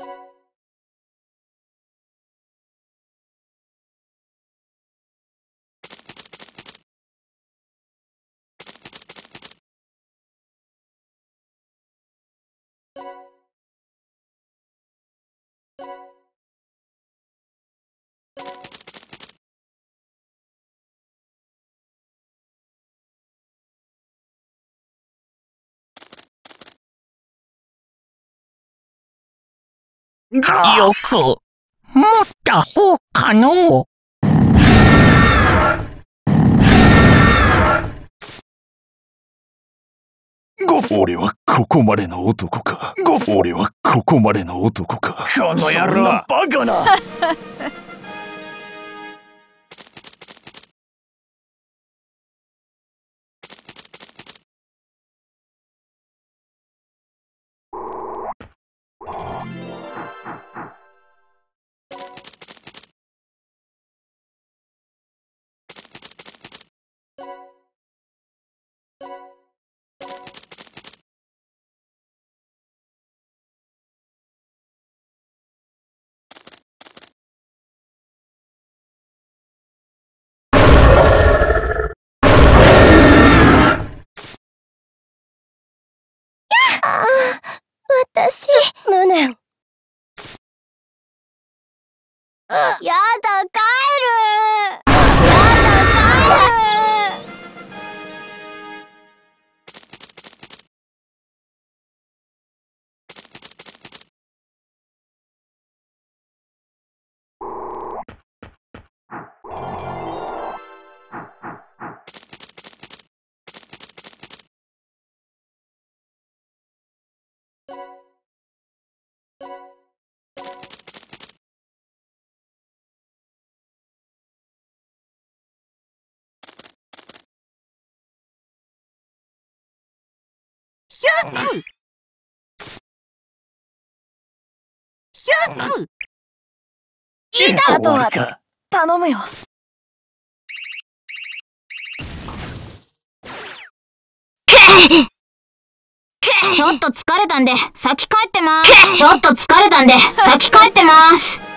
you よく持った方かの？俺はここまでの男か？俺はここまでの男か？この野郎バカな 私、無念。やだ、帰る 100! 100! いいだあとは頼むよちょっと疲れたんで、先帰ってまーす。ちょっと疲れたんで、先帰ってまーす。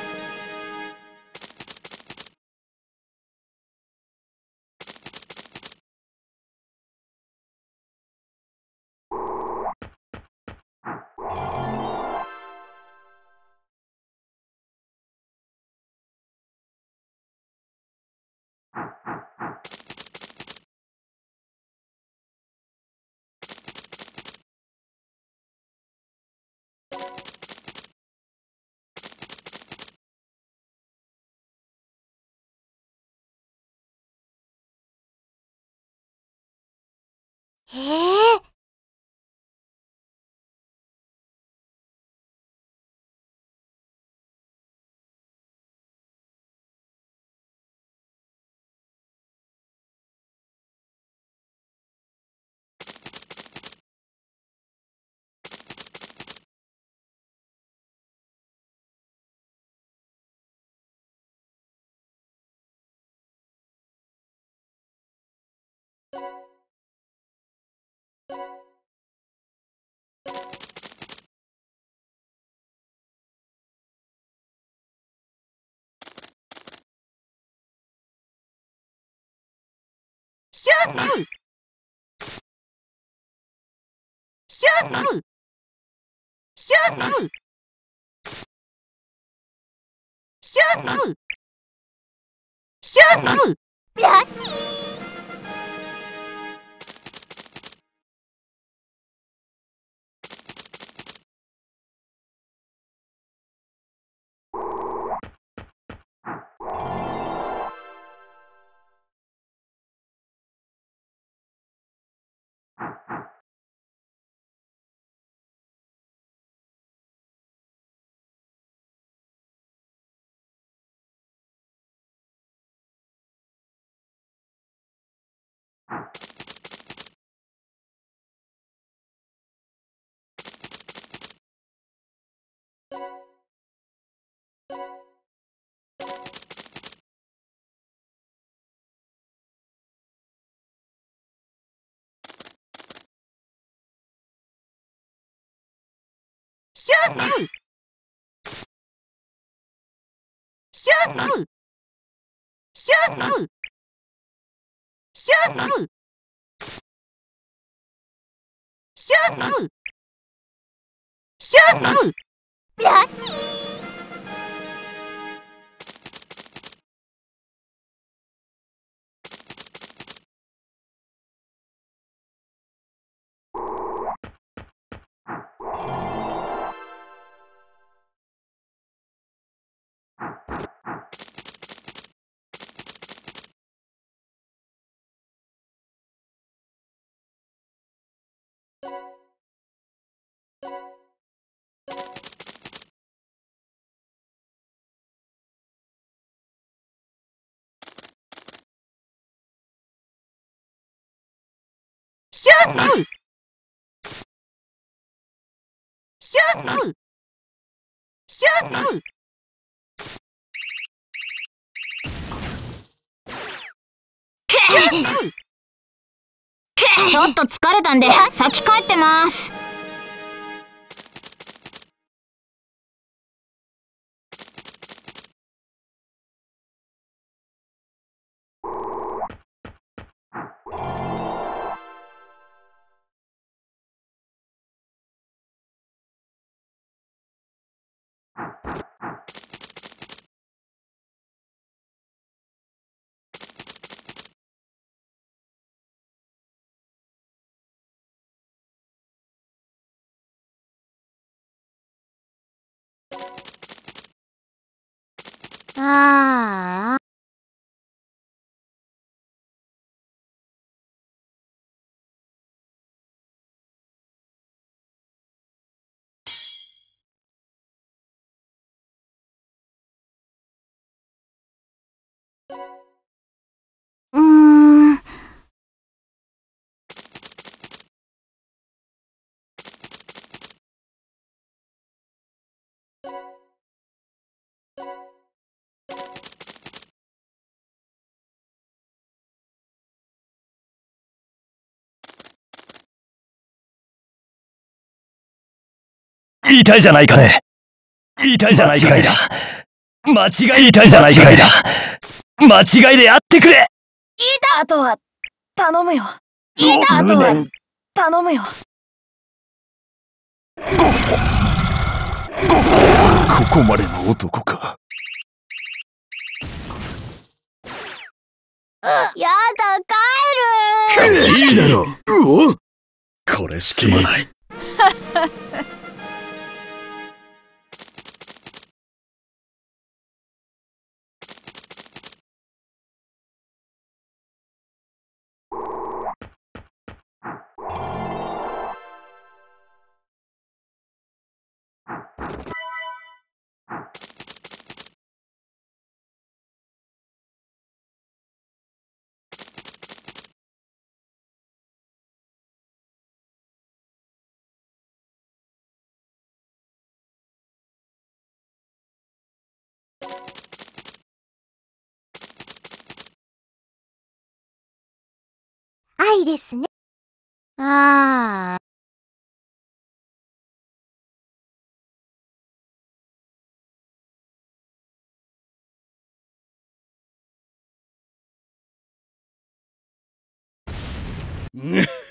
へえラッキーつラッキーひゃつひゃつひゃつひゃつちょっと疲れたんで、先帰ってます。ああ。言いたいじゃないかね。言いたいじゃないかね。間違いだ。間違いたいじゃないかね。間違いでやってくれあとは、頼むよ。いあとは、頼むよ。ここまでの男か。やだ、帰るいいだろう。うおこれしきまない。いですね。ああ。うん